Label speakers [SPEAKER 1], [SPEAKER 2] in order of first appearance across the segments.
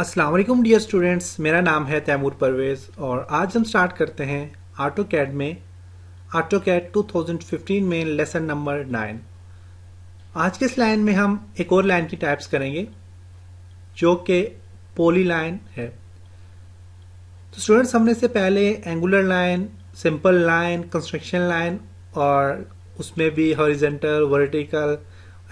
[SPEAKER 1] अस्सलाम वालेकुम dear students मेरा नाम है तैमूर परवेज़ और आज हम स्टार्ट करते हैं आटो कैड में आटो कैड 2015 में लेसन नंबर नाइन आज के इस लाइन में हम एक और लाइन की टाइप्स करेंगे, जो कि पोली लाइन है। तो स्टूडेंट्स हमने से पहले angular line simple line construction line और उसमें भी हॉरिजेंटल वर्टिकल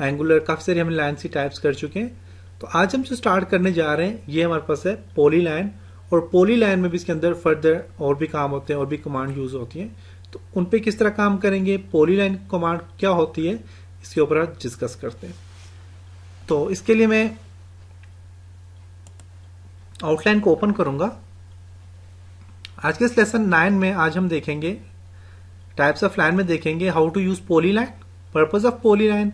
[SPEAKER 1] एंगुलर काफ़ी सारी हम लाइन की टाइप्स कर चुके हैं। तो आज हम जो स्टार्ट करने जा रहे हैं, ये हमारे पास है पोली लाइन और पोली लाइन में भी इसके अंदर फर्दर और भी काम होते हैं और भी कमांड यूज़ होती हैं। तो उन पे किस तरह काम करेंगे? पोली लाइन कमांड क्या होती है? इसके ऊपर आज डिस्कस करते हैं। तो इसके लिए मैं आउटलाइन को ओपन करूँगा। आज के इस लेसन नाइन में आज हम देखेंगे टाइप्स ऑफ़ लाइन में देखेंगे how to use polyline purpose of polyline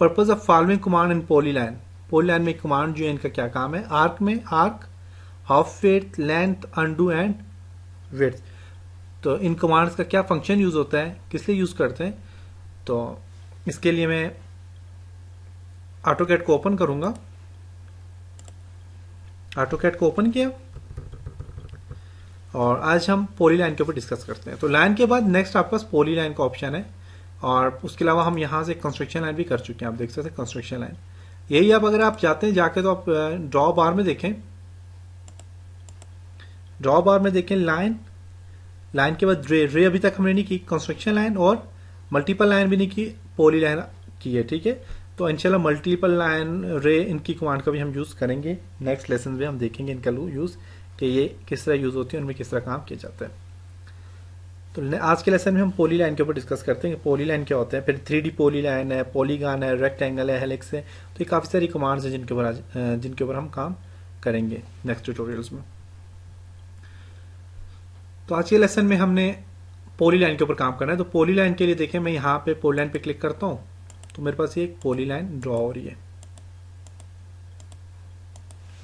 [SPEAKER 1] purpose of following command in polyline polyline में कमांड जो है, इनका क्या काम है? आर्क में arc half width length undo and width तो इन कमांड्स का क्या फ़ंक्शन यूज़ होता है? किस लिए यूज़ करते हैं? तो इसके लिए मैं ऑटो कैट को ओपन करूँगा। ऑटो कैट को ओपन किया। और आज हम पोली लाइन के ऊपर डिस्कस करते हैं। तो लाइन के बाद नेक्स्ट आपके पास पोली लाइन का ऑप्शन है। और उसके अलावा हम यहाँ से कंस्ट्रक्शन लाइन भी कर चुके हैं। आप देख सकते हैं कंस्ट्रक्शन लाइन यही अब अगर आप जाते हैं जाके तो आप ड्रॉ बार में देखें। ड्रॉ बार में देखें लाइन लाइन के बाद रे रे अभी तक हमने नहीं की कंस्ट्रक्शन लाइन और मल्टीपल लाइन भी नहीं की पोली लाइन की है, ठीक है? तो इनशाला मल्टीपल लाइन रे इनकी कमांड का भी हम यूज़ करेंगे। नेक्स्ट लेसन में हम देखेंगे इनका यूज़ कि ये किस तरह यूज़ होती है उनमें किस तरह काम किया जाता है। तो आज के लेसन में हम पोली लाइन के ऊपर डिस्कस करते हैं पोली लाइन क्या होता है, फिर थ्री डी पोली लाइन है पोलीगान है रेक्टेंगल है हेलिक्स है तो ये काफ़ी सारी कमांड्स हैं जिनके ऊपर जिनके ऊपर हम काम करेंगे नेक्स्ट ट्यूटोरियल्स में। तो आज के लेसन में हमने पोली लाइन के ऊपर काम करना है तो पोली लाइन के लिए देखें, मैं यहाँ पे पोली लाइन पे क्लिक करता हूँ तो मेरे पास ये एक पोली लाइन ड्रॉ हो रही है।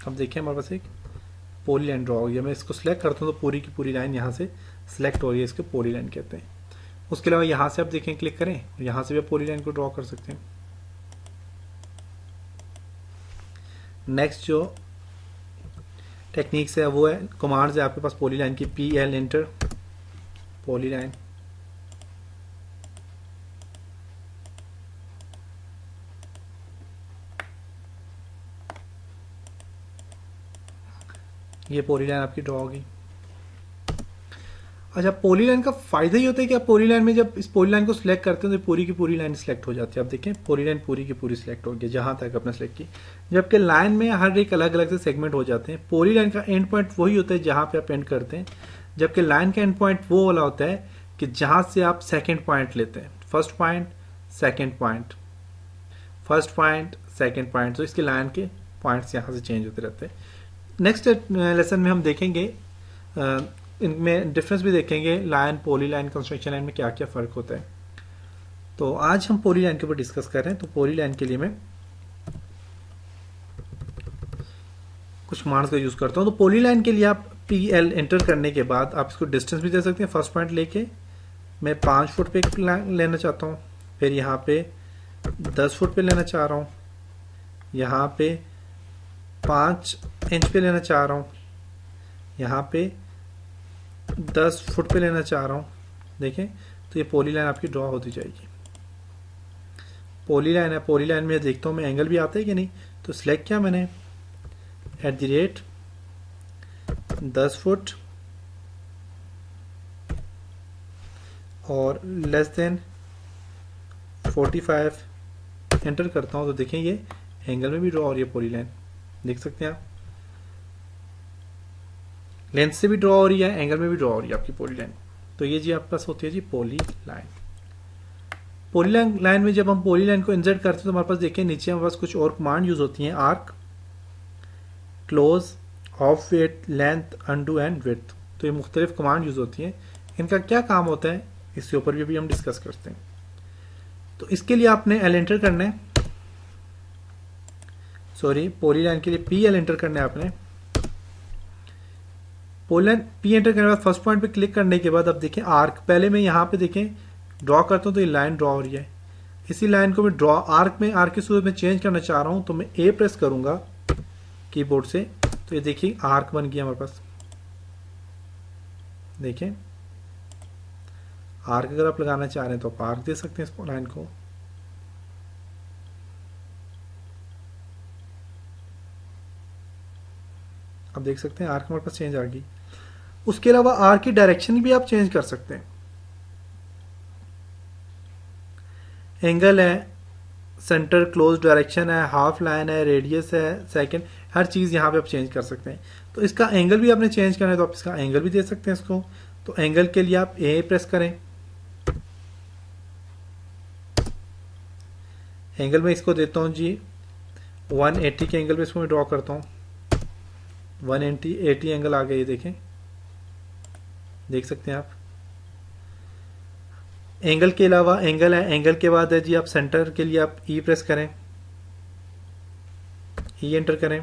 [SPEAKER 1] अब देखिए हमारे पास एक पोली लाइन ड्रॉ हो गई मैं इसको सिलेक्ट करता हूँ तो पूरी की पूरी लाइन यहाँ से सिलेक्ट हो गई इसके पोली लाइन कहते हैं। उसके अलावा यहाँ से आप देखें क्लिक करें यहाँ से भी आप पोली लाइन को ड्रॉ कर सकते हैं। नेक्स्ट जो टेक्निक्स है, वो है कमांड्स है आपके पास पोली लाइन की पी एल इंटर पोली लाइन ये पोली लाइन आपकी ड्रॉ होगी। अच्छा पोली लाइन का फ़ायदा ही होता है कि आप पोली लाइन में जब इस पोली लाइन को सिलेक्ट करते हैं तो पूरी की पूरी लाइन सिलेक्ट हो जाती है। आप देखें पोली लाइन पूरी की पूरी सिलेक्ट हो गई, जहाँ तक आपने सिलेक्ट की जबकि लाइन में हर एक अलग अलग से सेगमेंट हो जाते हैं। पोली लाइन का एंड पॉइंट वही होता है जहाँ पे आप एंड करते हैं। जबकि लाइन का एंड पॉइंट वो वाला होता है कि जहाँ से आप सेकेंड पॉइंट लेते हैं। First point second point first point second point तो इसके लाइन के पॉइंट्स यहाँ से चेंज होते रहते हैं। नेक्स्ट लेसन में हम देखेंगे इनमें डिफरेंस भी देखेंगे line poly line construction line में क्या क्या फ़र्क होता है। तो आज हम पोली लाइन के ऊपर डिस्कस कर रहे हैं तो पोली लाइन के लिए मैं कुछ मार्क्स का यूज़ करता हूँ। तो पोली लाइन के लिए आप पी एल एंटर करने के बाद आप इसको डिस्टेंस भी दे सकते हैं। फ़र्स्ट पॉइंट लेके मैं पाँच फुट पे लेना चाहता हूँ। फिर यहाँ पे दस फुट पे लेना चाह रहा हूँ। यहाँ पे पाँच इंच पे लेना चाह रहा हूँ। यहाँ पे दस फुट पे लेना चाह रहा हूँ। देखें तो ये पोली लाइन आपकी ड्रॉ होती जाएगी। पोली लाइन है पोली लाइन में देखता हूँ मैं एंगल भी आता है कि नहीं। तो सिलेक्ट किया मैंने। एट द रेट दस फुट और less than forty five enter करता हूँ। तो देखें ये एंगल में भी ड्रॉ हो रही है पोली लाइन देख सकते हैं आप। लेंथ से भी ड्रॉ हो रही है एंगल में भी ड्रॉ हो रही है आपकी पोली लाइन तो ये जी आपके पास होती है जी पोली लाइन पोली लाइन में जब हम पोली लाइन को इंसर्ट करते हैं तो हमारे पास देखिए, नीचे हमारे पास कुछ और कमांड यूज़ होती हैं। Arc close half width length undo and width तो ये मुख्तलिफ़ कमांड यूज़ होती हैं। इनका क्या काम होता है? इसके ऊपर भी अभी हम डिस्कस करते हैं। तो इसके लिए आपने एल एंटर करना है। सॉरी पोली लाइन के लिए पी एल एंटर करना है आपने। पोलन पी एंटर करने के बाद फ़र्स्ट पॉइंट पे क्लिक करने के बाद अब देखें आर्क पहले मैं यहाँ पे देखें ड्रॉ करता हूँ तो ये लाइन ड्रॉ हो रही है। इसी लाइन को मैं ड्रॉ आर्क में आर्क की सूरत में चेंज करना चाह रहा हूँ तो मैं ए प्रेस करूँगा कीबोर्ड से। तो ये देखिए आर्क बन गया हमारे पास। देखें आर्क अगर आप लगाना चाह रहे हैं तो आप आर्क दे सकते हैं इस लाइन को। आप देख सकते हैं आर्क हमारे पास चेंज आ गई उसके अलावा आर्क की डायरेक्शन भी आप चेंज कर सकते हैं। एंगल है सेंटर क्लोज डायरेक्शन है हाफ़ लाइन है रेडियस है सेकंड हर चीज़ यहाँ पे आप चेंज कर सकते हैं। तो इसका एंगल भी आपने चेंज करना है तो आप इसका एंगल भी दे सकते हैं इसको। तो एंगल के लिए आप ए प्रेस करें। एंगल में इसको देता हूँ जी 180 के एंगल पे इसको मैं ड्रॉ करता हूँ। 180 80 एंगल आ गया ये देखें। देख सकते हैं आप। एंगल के अलावा एंगल है एंगल के बाद है जी आप सेंटर के लिए आप ई e प्रेस करें। ई e एंटर करें।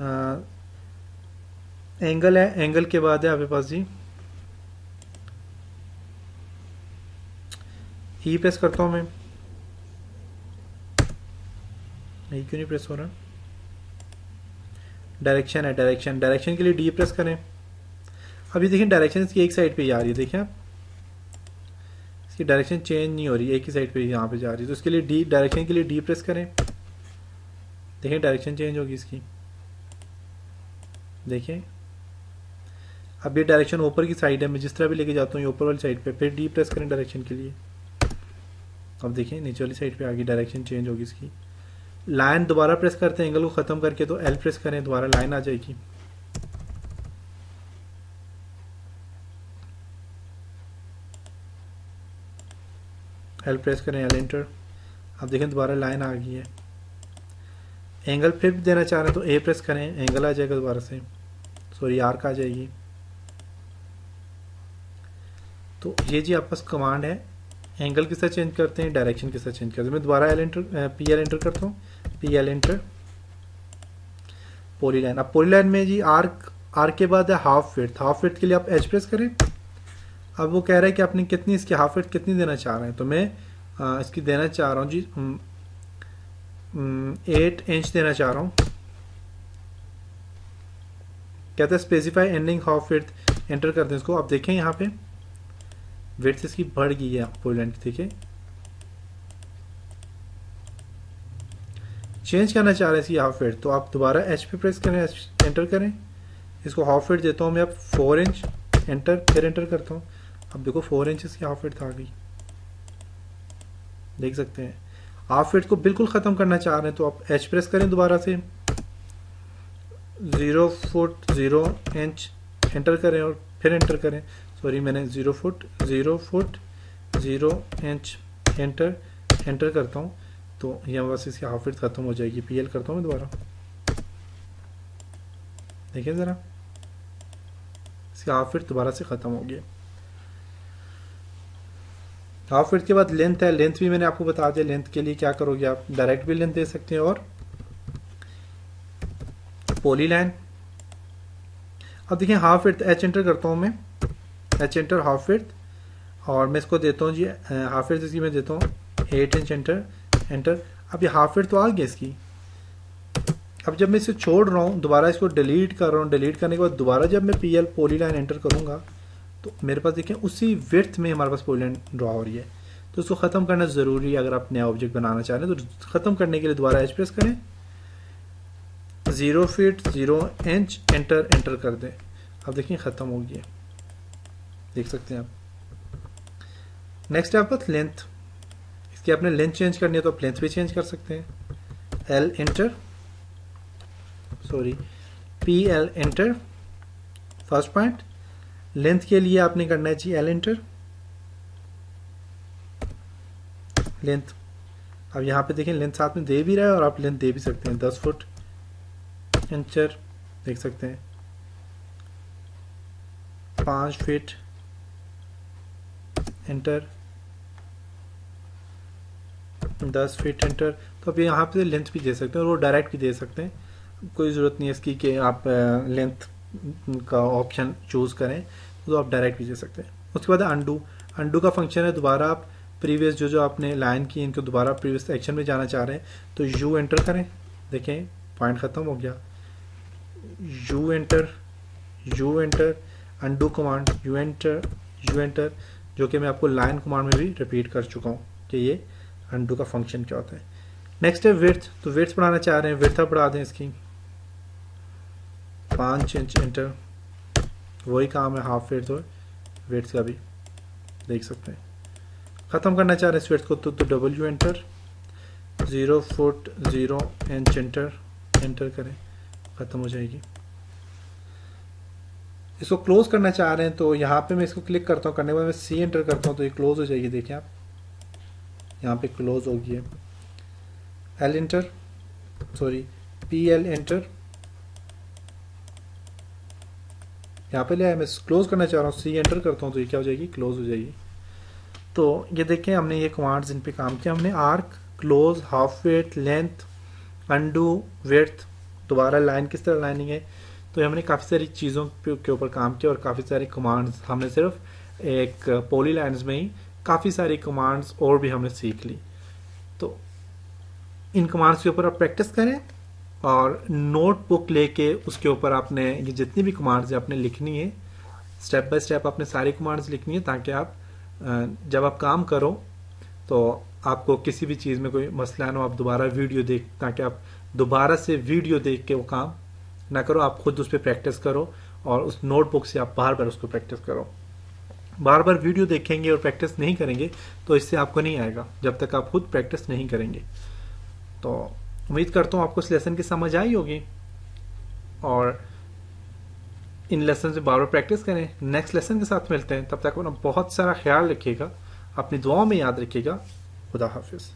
[SPEAKER 1] आ, एंगल है एंगल के बाद है आपके पास जी। ई e प्रेस करता हूँ मैं। ई क्यों नहीं प्रेस हो रहा? डायरेक्शन है डायरेक्शन डायरेक्शन के लिए डी प्रेस करें। अभी देखिए डायरेक्शन इसकी एक साइड पे ही आ रही है, देखिए आप। इसकी डायरेक्शन चेंज नहीं हो रही, एक ही साइड पे यहाँ पे जा रही है। तो उसके लिए डी डायरेक्शन के लिए डी प्रेस करें। देखिए डायरेक्शन चेंज होगी इसकी। देखिए। अब ये डायरेक्शन ऊपर की साइड है, मैं जिस तरह भी लेके जाता हूँ, ये ऊपर वाली साइड पे, फिर डी प्रेस करें डायरेक्शन के लिए। अब देखिए, नीचे वाली साइड पे आगे डायरेक्शन चेंज होगी इसकी। लाइन दोबारा प्रेस करते हैं एंगल को खत्म करके तो एल प्रेस करें, दोबारा लाइन आ जाएगी। एल प्रेस करें एल इंटर आप देखें दोबारा लाइन आ गई है। एंगल फिर भी देना चाह रहे हैं तो ए प्रेस करें एंगल आ जाएगा दोबारा से सॉरी आर्क आ जाएगी। तो ये जी आपका कमांड है। एंगल किस तरह चेंज करते हैं डायरेक्शन किस तरह चेंज करते हैं। मैं दोबारा L enter P L enter करता हूँ। P L enter polyline अब पोली लाइन में जी आर्क आर्क के बाद है हाफ़ फिट हाफ़ फिट के लिए आप एच प्रेस करें। अब वो कह रहा है कि आपने कितनी इसकी हाफ़ फिट कितनी देना चाह रहे हैं। तो मैं आ, इसकी देना चाह रहा हूँ जी एट इंच देना चाह रहा हूँ। कहते हैं specify ending half width enter करते हैं इसको। आप देखें यहाँ पे। वेट इसकी बढ़ गई है पोलैंड ठीक है? चेंज करना चाह रहे हैं इसकी हाफ़ वेट तो आप दोबारा एच पे प्रेस करें एंटर करें। इसको हाफ़ वेट देता हूँ मैं अब फोर इंच एंटर फिर एंटर करता हूँ। अब देखो फोर इंच इसकी हाफ़ वेट आ गई। देख सकते हैं। हाफ़ वेट को बिल्कुल ख़त्म करना चाह रहे हैं तो आप एच प्रेस करें दोबारा से। Zero foot zero inch enter करें और फिर एंटर करें। सॉरी मैंने zero foot zero foot zero inch enter enter करता हूँ। तो यहाँ बस इसकी हाफ़ फिट ख़त्म हो जाएगी। पी एल करता हूँ मैं दोबारा। देखिए ज़रा। इसकी हाफ़ फिट दोबारा से ख़त्म हो गया हाफ़ फिट के बाद लेंथ है। लेंथ भी मैंने आपको बता दिया। लेंथ के लिए क्या करोगे आप? डायरेक्ट भी लेंथ दे सकते हैं और पोली लाइन अब देखिए हाफ़ फिट एच एंटर करता हूँ मैं। एच एंटर हाफ़ विथ और मैं इसको देता हूँ जी हाफ़ विथ इसकी मैं देता हूँ एट इंच एंटर एंटर अब ये हाफ़ विथ तो आ गया इसकी। अब जब मैं इसे छोड़ रहा हूँ, दोबारा इसको डिलीट कर रहा हूँ डिलीट करने के बाद दोबारा जब मैं P L polyline enter करूँगा तो मेरे पास देखें, उसी विर्थ में हमारे पास पोली लाइन ड्रा हो रही है। तो उसको ख़त्म करना ज़रूरी है, अगर आप नया ऑब्जेक्ट बनाना चाह रहे हैं तो ख़त्म करने के लिए दोबारा एच प्रेस करें। Zero feet zero inch enter enter कर दें। अब देखिए, ख़त्म हो गया। देख सकते हैं आप। नेक्स्ट है आपका लेंथ इसकी आपने लेंथ चेंज करनी है तो आप लेंथ भी चेंज कर सकते हैं। L enter sorry P L enter first point length के लिए आपने करना है जी एल एंटर लेंथ अब यहाँ पे देखें लेंथ साथ में दे भी रहा है और आप लेंथ दे भी सकते हैं। दस फुट इंचर देख सकते हैं। पाँच फीट एंटर दस फीट एंटर तो आप यहाँ पे लेंथ भी दे सकते हैं और वो डायरेक्ट भी दे सकते हैं। कोई ज़रूरत नहीं है इसकी कि आप लेंथ का ऑप्शन चूज़ करें तो आप डायरेक्ट भी दे सकते हैं। उसके बाद अंडू अंडू का फ़ंक्शन है दोबारा आप प्रीवियस जो जो आपने लाइन की, इनको दोबारा प्रीवियस एक्शन में जाना चाह रहे हैं तो यू एंटर करें। देखें पॉइंट ख़त्म हो गया। U enter U enter undo command U enter U enter जो कि मैं आपको लाइन कमांड में भी रिपीट कर चुका हूँ कि ये अंडू का फ़ंक्शन क्या होता है। नेक्स्ट है विर्थ तो विर्थ बढ़ाना चाह रहे हैं। विर्थ आप बढ़ा दें इसकी। पाँच इंच इंटर वही काम है हाफ़ वेट और वेट्स का भी। देख सकते हैं। ख़त्म करना चाह रहे हैं इस वेट्स को तो, डब्ल्यू तो enter zero foot zero inch enter enter करें। ख़त्म हो जाएगी। इसको क्लोज करना चाह रहे हैं तो यहाँ पे मैं इसको क्लिक करता हूँ, करने के बाद मैं सी एंटर करता हूँ तो ये क्लोज हो जाएगी, देखिए आप। यहाँ पे क्लोज होगी L enter sorry P L enter यहाँ पे लिया मैं क्लोज करना चाह रहा हूँ सी एंटर करता हूँ तो ये क्या हो जाएगी क्लोज हो जाएगी। तो ये देखें, हमने ये कमांड्स इन पे काम किया, हमने arc close half width length undo width दोबारा लाइन किस तरह लाइनिंग है? तो हमने काफ़ी सारी चीज़ों के ऊपर काम किया और काफ़ी सारी कमांड्स हमने सिर्फ़ एक पोली लाइन्स में ही काफ़ी सारी कमांड्स और भी हमने सीख ली। तो इन कमांड्स के ऊपर आप प्रैक्टिस करें और नोटबुक लेके उसके ऊपर आपने ये जितनी भी कमांड्स आपने लिखनी है स्टेप बाय स्टेप आपने सारी कमांड्स लिखनी है ताकि आप जब आप काम करो तो आपको किसी भी चीज़ में कोई मसला ना हो, आप दोबारा वीडियो देख ताकि आप दोबारा से वीडियो देख के वो काम ना करो, आप खुद उस पर प्रैक्टिस करो और उस नोटबुक से आप बार बार उसको प्रैक्टिस करो। बार बार वीडियो देखेंगे और प्रैक्टिस नहीं करेंगे तो इससे आपको नहीं आएगा, जब तक आप खुद प्रैक्टिस नहीं करेंगे। तो उम्मीद करता हूँ आपको इस लेसन की समझ आई होगी। और इन लेसन से बार बार प्रैक्टिस करें। नेक्स्ट लेसन के साथ मिलते हैं। तब तक अपना बहुत सारा ख्याल रखिएगा। अपनी दुआओं में याद रखिएगा। खुदा हाफिज़।